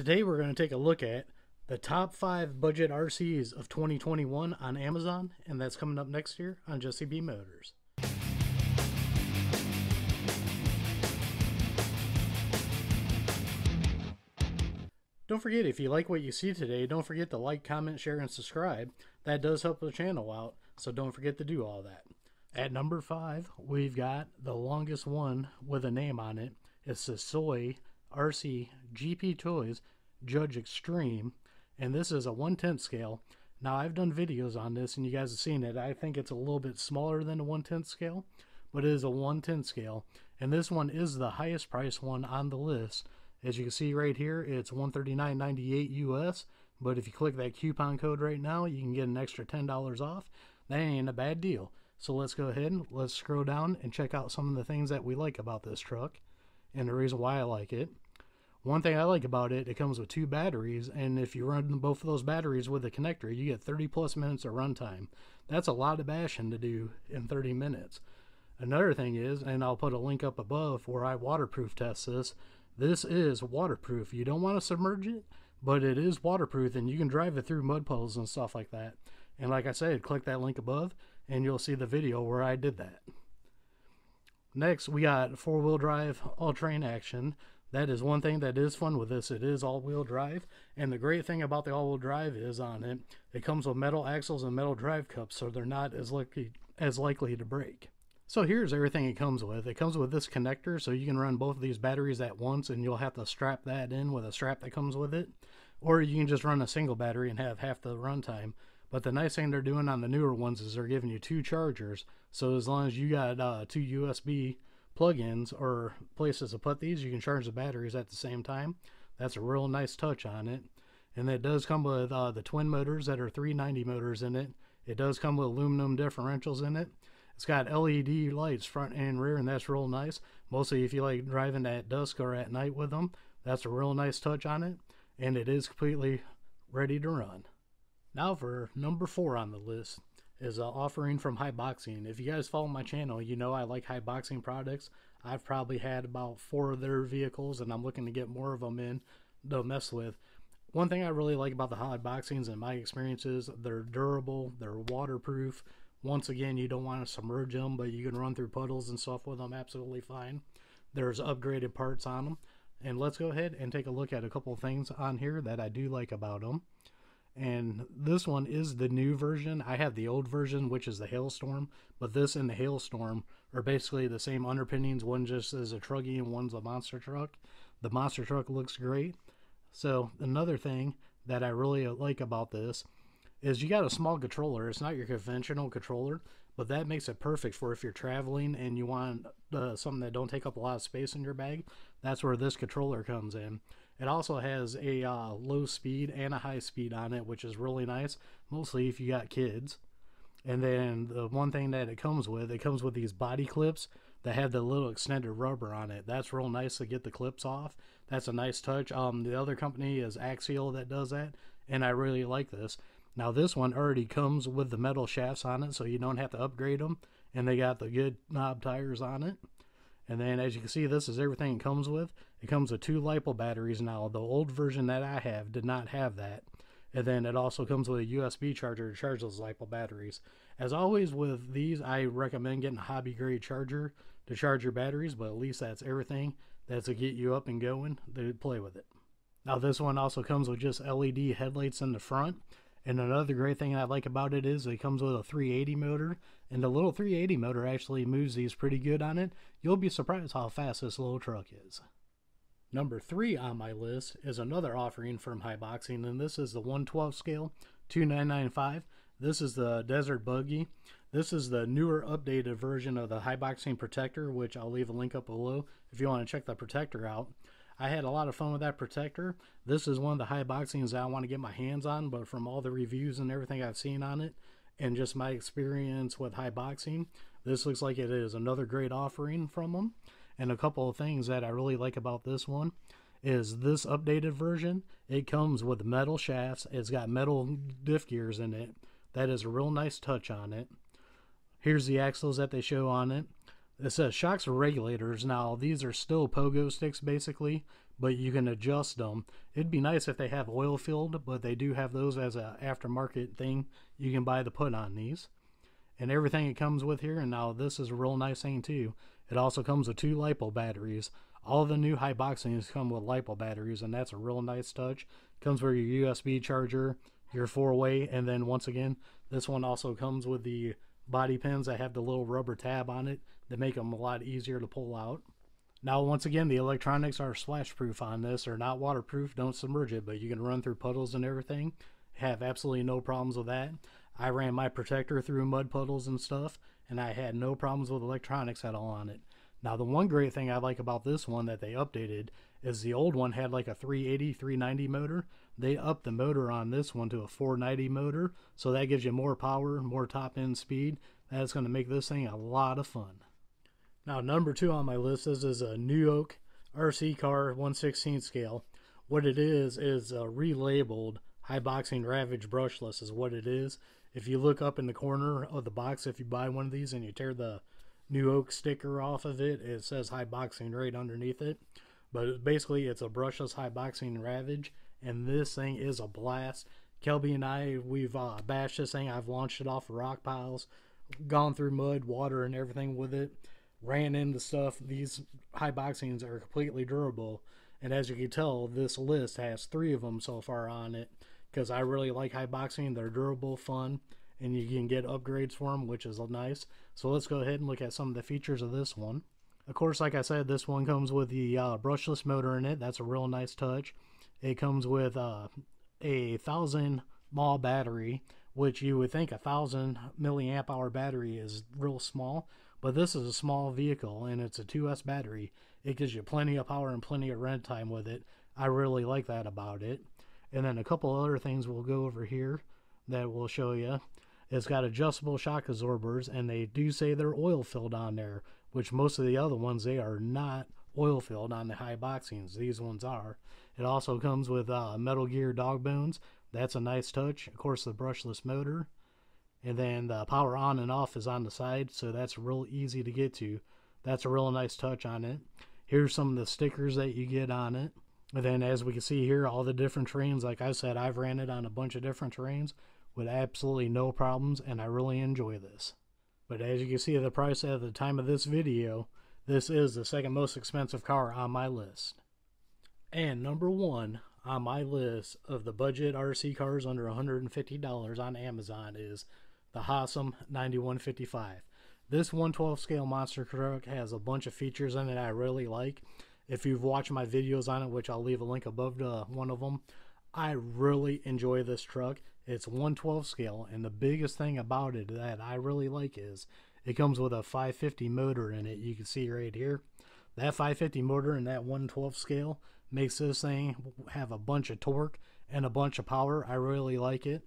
Today we're going to take a look at the top five budget RCs of 2021 on Amazon, and that's coming up next year on Jesse B Motors. Don't forget, if you like what you see today, don't forget to like, comment, share, and subscribe. That does help the channel out, so don't forget to do all that. At number five, we've got the longest one with a name on it. It's the Soy RC GP Toys Judge Extreme, and this is a 1 10th scale. Now, I've done videos on this, and you guys have seen it. I think it's a little bit smaller than a 1 10th scale, but it is a 1 10th scale, and this one is the highest price one on the list as you can see right here, it's 139.98 US, but if you click that coupon code right now, you can get an extra $10 off. That ain't a bad deal. So let's go ahead and let's scroll down and check out some of the things that we like about this truck and the reason why I like it. One thing I like about it, it comes with two batteries, and if you run both of those batteries with a connector, you get 30 plus minutes of runtime. That's a lot of bashing to do in 30 minutes. Another thing is, and I'll put a link up above where I waterproof test this, this is waterproof. You don't want to submerge it, but it is waterproof and you can drive it through mud puddles and stuff like that. And like I said, click that link above and you'll see the video where I did that. Next, we got four-wheel drive all-terrain action. That is one thing that is fun with this. It is all-wheel drive, and the great thing about the all-wheel drive is on it, it comes with metal axles and metal drive cups, so they're not as likely as likely to break. So here's everything it comes with. It comes with this connector, so you can run both of these batteries at once, and you'll have to strap that in with a strap that comes with it. Or you can just run a single battery and have half the runtime. But the nice thing they're doing on the newer ones is they're giving you two chargers. So as long as you got uh, two USB plug-ins or places to put these, you can charge the batteries at the same time. That's a real nice touch on it. And it does come with uh, the twin motors that are 390 motors in it. It does come with aluminum differentials in it. It's got LED lights front and rear, and that's real nice. Mostly if you like driving at dusk or at night with them, that's a real nice touch on it. And it is completely ready to run. Now for number four on the list is an offering from Haiboxing. If you guys follow my channel, you know I like Haiboxing products. I've probably had about four of their vehicles, and I'm looking to get more of them in to mess with. One thing I really like about the Haiboxings in my experiences, they're durable, they're waterproof, once again, you don't want to submerge them, but you can run through puddles and stuff with them absolutely fine. There's upgraded parts on them. And let's go ahead and take a look at a couple things on here that I do like about them. And this one is the new version. I have the old version, which is the Hailstorm, but this and the Hailstorm are basically the same underpinnings. One just is a truggy and one's a monster truck. The monster truck looks great. So another thing that I really like about this is you got a small controller. It's not your conventional controller, but that makes it perfect for if you're traveling and you want uh, something that don't take up a lot of space in your bag. That's where this controller comes in. It also has a uh, low speed and a high speed on it, which is really nice, mostly if you got kids. And then the one thing that it comes with, it comes with these body clips that have the little extended rubber on it. That's real nice to get the clips off. That's a nice touch. Um, the other company is Axial that does that, and I really like this. Now this one already comes with the metal shafts on it, so you don't have to upgrade them. And they got the good knob tires on it. And then as you can see, this is everything it comes with. It comes with two LiPo batteries now. The old version that I have did not have that. And then it also comes with a USB charger to charge those LiPo batteries. As always with these, I recommend getting a hobby grade charger to charge your batteries, but at least that's everything that's to get you up and going to play with it. Now this one also comes with just LED headlights in the front. And another great thing I like about it is it comes with a 380 motor, and the little 380 motor actually moves these pretty good on it. You'll be surprised how fast this little truck is. Number three on my list is another offering from Haiboxing, and this is the 112 scale 2995. This is the Desert Buggy. This is the newer updated version of the Haiboxing Protector, which I'll leave a link up below if you want to check the Protector out. I had a lot of fun with that protector. This is one of the Haiboxings that I want to get my hands on, but from all the reviews and everything I've seen on it, and just my experience with Haiboxing, this looks like it is another great offering from them. And a couple of things that I really like about this one is this updated version. It comes with metal shafts. It's got metal diff gears in it. That is a real nice touch on it. Here's the axles that they show on it. It says shocks or regulators. Now, these are still pogo sticks basically, but you can adjust them. It'd be nice if they have oil filled, but they do have those as a aftermarket thing you can buy the put on these. And everything it comes with here, and now this is a real nice thing too. It also comes with two LiPo batteries. All the new Haiboxings come with LiPo batteries, and that's a real nice touch. Comes with your USB charger, your four-way, and then once again, this one also comes with the body pins that have the little rubber tab on it that make them a lot easier to pull out. Now, once again, the electronics are splash proof on this. They're not waterproof, don't submerge it, but you can run through puddles and everything. Have absolutely no problems with that. I ran my protector through mud puddles and stuff, and I had no problems with electronics at all on it. Now, the one great thing I like about this one that they updated is the old one had like a 380, 390 motor. They upped the motor on this one to a 490 motor, so that gives you more power, more top end speed. That's going to make this thing a lot of fun. Now, number two on my list is, is a New Oak RC car 116 scale. What it is is a relabeled Haiboxing Ravage brushless is what it is. If you look up in the corner of the box, if you buy one of these and you tear the New Oak sticker off of it, it says Haiboxing right underneath it. But basically, it's a brushless Haiboxing Ravage, and this thing is a blast. Kelby and I, we've uh, bashed this thing. I've launched it off of rock piles, gone through mud, water, and everything with it ran into stuff. These Haiboxings are completely durable. And as you can tell, this list has three of them so far on it because I really like Haiboxing. They're durable, fun, and you can get upgrades for them, which is nice. So let's go ahead and look at some of the features of this one. Of course, like I said, this one comes with the uh, brushless motor in it. That's a real nice touch. It comes with uh, a thousand mAh battery, which you would think a thousand milliamp hour battery is real small, but this is a small vehicle and it's a 2S battery. It gives you plenty of power and plenty of run time with it. I really like that about it. And then a couple other things we'll go over here that we'll show you. It's got adjustable shock absorbers and they do say they're oil filled on there, which most of the other ones they are not oil filled on the Haiboxings. These ones are. It also comes with uh, Metal Gear dog bones. That's a nice touch. Of course, the brushless motor and then the power on and off is on the side so that's real easy to get to that's a real nice touch on it here's some of the stickers that you get on it and then as we can see here all the different terrains like i said i've ran it on a bunch of different terrains with absolutely no problems and i really enjoy this but as you can see the price at the time of this video this is the second most expensive car on my list and number one on my list of the budget rc cars under $150 on amazon is the Hosim 9155. This 112 scale monster truck has a bunch of features in it I really like. If you've watched my videos on it, which I'll leave a link above to one of them, I really enjoy this truck. It's 112 scale, and the biggest thing about it that I really like is it comes with a 550 motor in it. You can see right here. That 550 motor and that 112 scale makes this thing have a bunch of torque and a bunch of power. I really like it.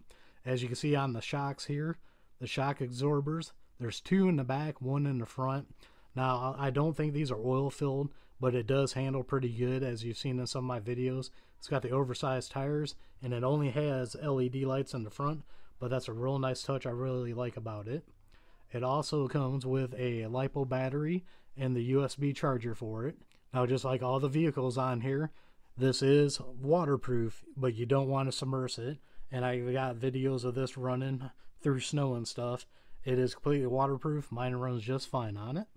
As you can see on the shocks here, the shock absorbers. There's two in the back, one in the front. Now, I don't think these are oil filled, but it does handle pretty good as you've seen in some of my videos. It's got the oversized tires and it only has LED lights in the front, but that's a real nice touch I really like about it. It also comes with a LiPo battery and the USB charger for it. Now, just like all the vehicles on here, this is waterproof, but you don't want to submerge it. And I got videos of this running through snow and stuff. It is completely waterproof. Mine runs just fine on it.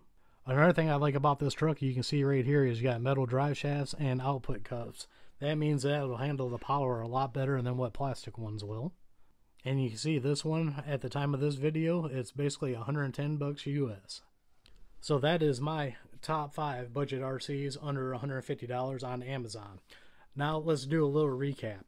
Another thing I like about this truck, you can see right here, is you got metal drive shafts and output cups. That means that it'll handle the power a lot better than what plastic ones will. And you can see this one at the time of this video, it's basically 110 bucks US. So that is my top five budget RCs under $150 on Amazon. Now let's do a little recap.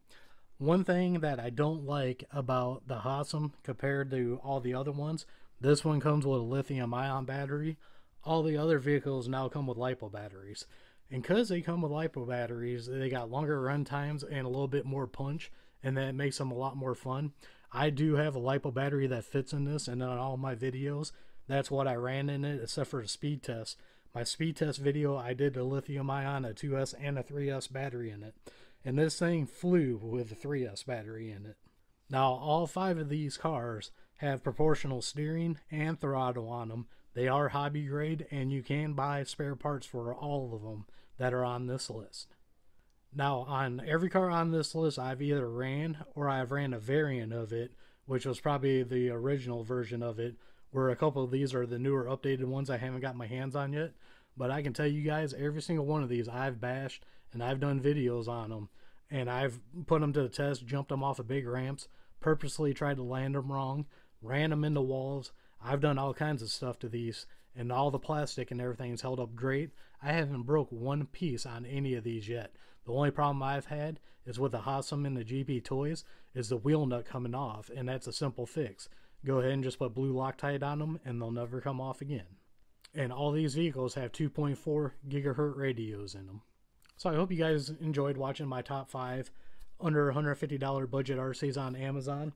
One thing that I don't like about the Hosim compared to all the other ones, this one comes with a lithium ion battery. All the other vehicles now come with LiPo batteries. And because they come with LiPo batteries, they got longer run times and a little bit more punch, and that makes them a lot more fun. I do have a LiPo battery that fits in this, and on all my videos, that's what I ran in it, except for the speed test. My speed test video, I did a lithium ion, a 2S, and a 3S battery in it and this thing flew with a 3S battery in it. Now, all five of these cars have proportional steering and throttle on them. They are hobby grade, and you can buy spare parts for all of them that are on this list. Now, on every car on this list, I've either ran or I've ran a variant of it, which was probably the original version of it, where a couple of these are the newer updated ones I haven't got my hands on yet. But I can tell you guys, every single one of these I've bashed and I've done videos on them. And I've put them to the test, jumped them off of big ramps, purposely tried to land them wrong, ran them into walls. I've done all kinds of stuff to these, and all the plastic and everything's held up great. I haven't broke one piece on any of these yet. The only problem I've had is with the Hosim and the GP toys is the wheel nut coming off, and that's a simple fix. Go ahead and just put blue Loctite on them, and they'll never come off again. And all these vehicles have 2.4 gigahertz radios in them. So I hope you guys enjoyed watching my top five under $150 budget RCs on Amazon.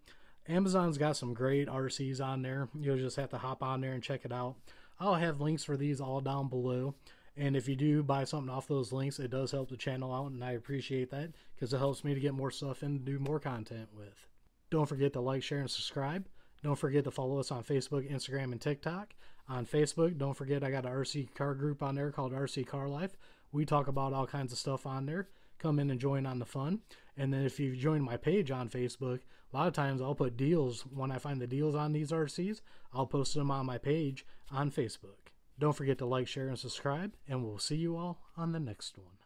Amazon's got some great RCs on there. You'll just have to hop on there and check it out. I'll have links for these all down below. And if you do buy something off those links, it does help the channel out, and I appreciate that because it helps me to get more stuff and do more content with. Don't forget to like, share, and subscribe. Don't forget to follow us on Facebook, Instagram, and TikTok. On Facebook, don't forget I got an RC car group on there called RC Car Life. We talk about all kinds of stuff on there. Come in and join on the fun. And then if you join my page on Facebook, a lot of times I'll put deals when I find the deals on these RCs. I'll post them on my page on Facebook. Don't forget to like, share, and subscribe, and we'll see you all on the next one.